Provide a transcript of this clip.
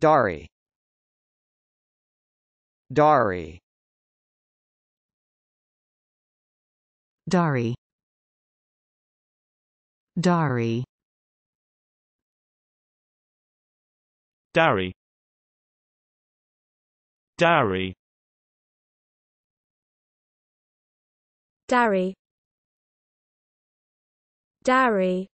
Dari. Dari. Dari. Dari. Dari. Dari. Dari. Dari.